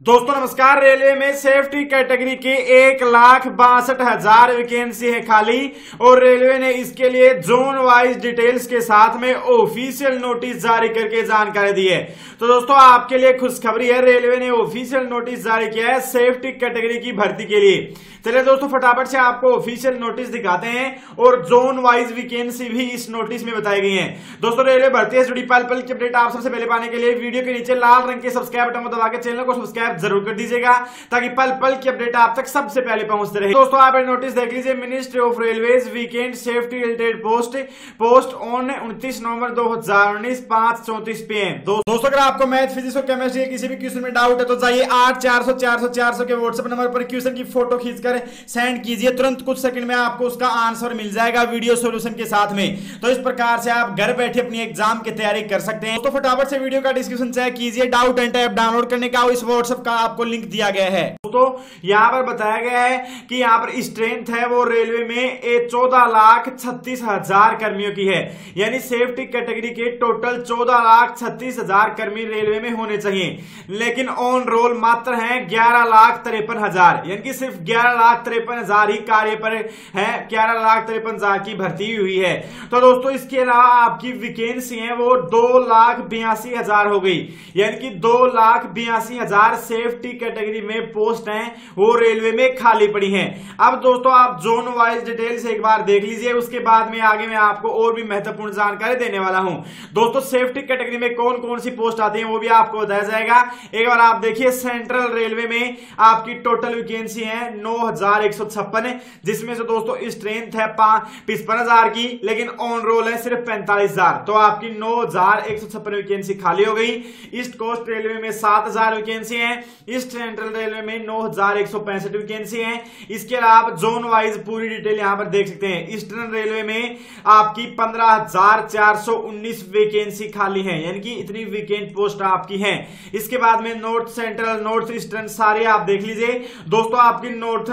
दोस्तों, नमस्कार। रेलवे में सेफ्टी कैटेगरी की एक लाख बासठ हज़ार वैकेंसी है खाली और रेलवे ने इसके लिए जोन वाइज डिटेल्स के साथ में ऑफिशियल नोटिस जारी करके जानकारी दी है। तो दोस्तों, आपके लिए खुशखबरी है। रेलवे ने ऑफिशियल नोटिस जारी किया है सेफ्टी कैटेगरी की भर्ती के लिए। चलिए दोस्तों, फटाफट से आपको ऑफिशियल नोटिस दिखाते हैं और जोन वाइज वैकेंसी भी इस नोटिस में बताई गई है। दोस्तों रेलवे भर्ती है जुड़ी पल पल की अपडेट आप सबसे पहले पाने के लिए वीडियो के नीचे लाल रंग के सब्सक्राइब बटन को दबा के चैनल को सब्सक्राइब ज़रूर कर दीजिएगा ताकि पल पल की अपडेट आप तक सबसे पहले पहुँचते रहे। दोस्तों, आप नोटिस देख लीजिए ministry of railway weekend safety related post post on उनतीस नवंबर दो हज़ार उन्नीस, पाँच चौतीस पी एम दोस्तों, अगर आपको मैथ, फिजिक्स और केमिस्ट्री किसी भी क्वेश्चन में डाउट है तो जाइए आठ चार सौ चार सौ चार सौ के व्हाट्सएप नंबर पर क्वेश्चन की फ़ोटो खींचकर कर सेंड कीजिए, तुरंत कुछ सेकंड में आपको उसका आंसर मिल जाएगा वीडियो सॉल्यूशन के साथ में। तो इस प्रकार से आप घर बैठे अपनी एग्ज़ाम की तैयारी कर सकते हैं। तो फटाफट से वीडियो का डिस्क्रिप्शन चेक कीजिए। डाउट एंड ऐप डाउनलोड करने का इस व्हाट्सएप का आपको लिंक दिया गया है। तो यहाँ पर बताया गया है कि यहाँ पर स्ट्रेंथ है वो रेलवे में चौदह लाख छत्तीस हज़ार कर्मियों की है। यानी सेफ्टी कैटेगरी के टोटल चौदह लाख छत्तीस हज़ार कर्मी रेलवे में होने चाहिए। लेकिन ऑन रोल मात्र है ग्यारह लाख तिरपन हज़ार। यानी कि सिर्फ़ ग्यारह लाख तिरपन हज़ार ही कार्य पर है, ग्यारह लाख तिरपन हज़ार की भर्ती हुई है। तो दोस्तों, इसके अलावा आपकी वैकेंसी है, वो दो लाख बयासी हज़ार हो गई। यानी कि दो लाख बयासी हज़ार सेफ्टी कैटेगरी में पोस्ट हैं, वो रेलवे में खाली पड़ी हैं। अब दोस्तों, आप जोन वाइज डिटेल एक बार देख लीजिए, उसके बाद में आगे मैं आपको और भी महत्वपूर्ण जानकारी देने वाला हूँ। दोस्तों सेफ्टी कैटेगरी में कौन कौन सी पोस्ट आती है, वो भी आपको बताया जाएगा। एक बार आप देखिए सेंट्रल रेलवे में आपकी टोटल वैकेंसी है, नौ हज़ार एक सौ छप्पन जिसमें से दोस्तों स्ट्रेंथ है पिछपन हज़ार की, लेकिन ऑन रोल है सिर्फ़ पैंतालीस हज़ार। तो आपकी नौ हज़ार एक सौ छप्पन वैकेंसी खाली हो गई। ईस्ट कोस्ट रेलवे में सात हज़ार वैकेंसी है। ईस्ट सेंट्रल रेलवे में नौ हज़ार एक सौ पैंसठ वैकेंसी है। इसके अलावा आप जोन वाइज पूरी डिटेल यहाँ पर देख सकते हैं। ईस्टर्न रेलवे में आपकी पंद्रह हज़ार चार सौ उन्नीस वैकेंसी खाली है। यानी कि इतनी वेकेंट पोस्ट आपकी है। इसके बाद में नॉर्थ सेंट्रल नॉर्थ ईस्टर्न सारे आप देख लीजिए। दोस्तों, आपकी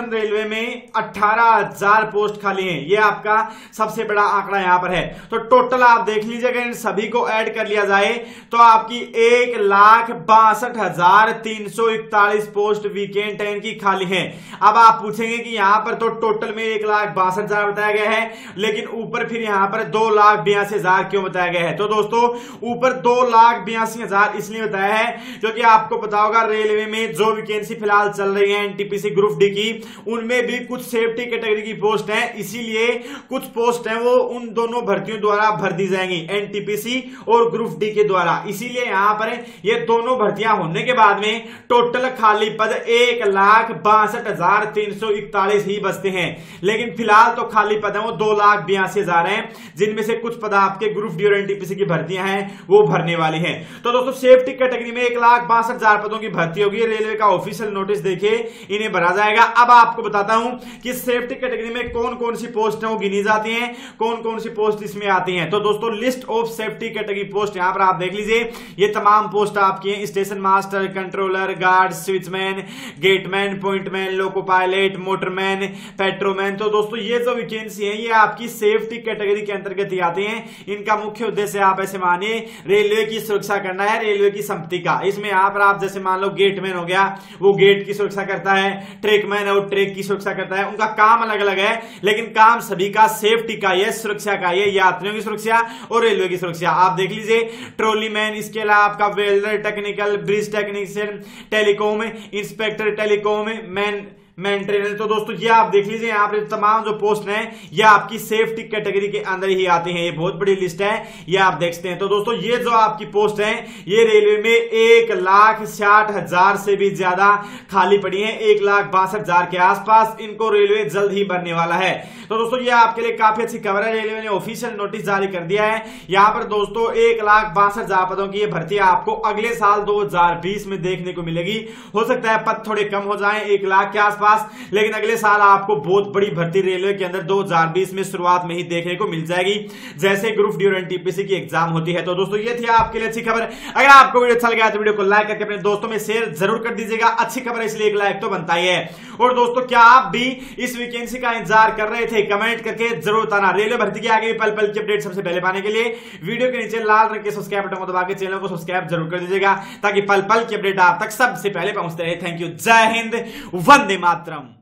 नॉर्थर्न रेलवे में अठारह हज़ार पोस्ट खाली है। ये आपका सबसे बड़ा आंकड़ा यहाँ पर है। तो टोटल आप देख लीजिए, अगर इन सभी को ऐड कर लिया जाए तो आपकी एक लाख बासठ हज़ार तीन सौ इकतालीस पोस्ट वीकेंड है इनकी खाली है। अब आप पूछेंगे कि यहाँ पर तो टोटल में एक लाख बासठ हज़ार बताया गया है, लेकिन ऊपर फिर यहाँ पर दो लाख बयासी हज़ार क्यों बताया गया है? तो दोस्तों, ऊपर दो लाख बयासी हज़ार इसलिए बताया है, क्योंकि आपको पता रेलवे में जो वैकेंसी फ़िलहाल चल रही है, एनटीपीसी ग्रुप डी की उनमें भी कुछ सेफ्टी कैटेगरी की पोस्ट है, इसीलिए कुछ पोस्ट है वो उन दोनों भर्तियों द्वारा भर दी जाएँगी एनटीपीसी और ग्रुप डी के द्वारा। इसीलिए यहाँ पर ये दोनों भर्तियाँ होने के बाद में टोटल खाली पद एक लाख बासठ हज़ार तीन सौ इकतालीस ही बचते हैं। लेकिन फ़िलहाल तो खाली पद है वो दो लाख बयासी हज़ार है, जिनमें से कुछ पद आपके ग्रुप डी और एनटीपीसी की भर्तियाँ हैं, वो भरने वाली हैं। तो दोस्तों सेफ्टी कैटेगरी में एक लाख बासठ हज़ार पदों की भर्ती होगी। रेलवे का ऑफिशियल नोटिस देखिए, इन्हें भरा जाएगा। अब आपको बताता हूँ कि सेफ्टी कैटेगरी में कौन कौन सी पोस्ट है वो गिनी जाती हैं कौन कौन सी पोस्ट इसमें आती हैं। तो दोस्तों list of safety category post यहाँ पर आप देख लीजिए। ये तमाम पोस्ट आपकी हैं। Station master controller guard switchman gateman pointman loco pilot motorman patrolman तो दोस्तों, ये जो वैकेंसी है, ये आपकी सेफ्टी कैटेगरी के अंतर्गत ही आती हैं। इनका मुख्य उद्देश्य आप ऐसे मानिए, रेलवे की सुरक्षा करना है, रेलवे की संपत्ति का। इसमें पर आप जैसे मान लो गेटमैन हो गया, वो गेट की सुरक्षा करता है ट्रेकमैन है ट्रेक की सुरक्षा करता है, उनका काम अलग अलग है, लेकिन काम सभी का, सेफ्टी का यह सुरक्षा का यह यात्रियों की सुरक्षा और रेलवे की सुरक्षा। आप देख लीजिए, ट्रोली मैन, इसके अलावा आपका welder technical, bridge technician, telecom, inspector telecom, man maintenance तो दोस्तों ये आप देख लीजिए, यहाँ पर तमाम जो पोस्ट हैं, ये आपकी सेफ्टी कैटेगरी के अंदर ही आते हैं, ये बहुत बड़ी लिस्ट है, ये आप देख सकते हैं। तो दोस्तों ये जो आपकी पोस्ट है, ये रेलवे में एक लाख साठ हज़ार से भी ज़्यादा खाली पड़ी है, एक लाख बासठ हज़ार के आसपास इनको रेलवे जल्द ही भरने वाला है। तो दोस्तों ये आपके लिए काफ़ी अच्छी खबर है रेलवे ने ऑफिशियल नोटिस जारी कर दिया है। यहाँ पर दोस्तों एक लाख बासठ हज़ार पदों की ये भर्ती आपको अगले साल दो हज़ार बीस में देखने को मिलेगी। हो सकता है पद थोड़े कम हो जाए, एक लाख के आसपास पास। लेकिन अगले साल आपको बहुत बड़ी भर्ती रेलवे के अंदर 2020 में शुरुआत में ही देखने को मिल जाएगी। जैसे ग्रुप डी और एनटीपीसी की एग्ज़ाम होती है। तो दोस्तों, ये थी आपके लिए अच्छी खबर। अगर आपको वीडियो अच्छा लगा तो वीडियो को लाइक करके अपने दोस्तों में शेयर ज़रूर कर दीजिएगा। अच्छी खबर है, इसलिए एक लाइक तो बनता ही है। और दोस्तों, क्या आप भी इस वैकेंसी का इंतज़ार कर रहे थे? कमेंट करके ज़रूर बताना। रेलवे भर्ती के आगे पल पल की अपडेट सबसे पहले पाने के लिए वीडियो के नीचे लाल रंग के सब्सक्राइब बटन को दबा के चैनल को सब्सक्राइब ज़रूर कर दीजिएगा, ताकि पल पल की अपडेट आप तक सबसे पहले पहुँचते रहे। थैंक यू जय हिंद, वंदे मातरम। Matram.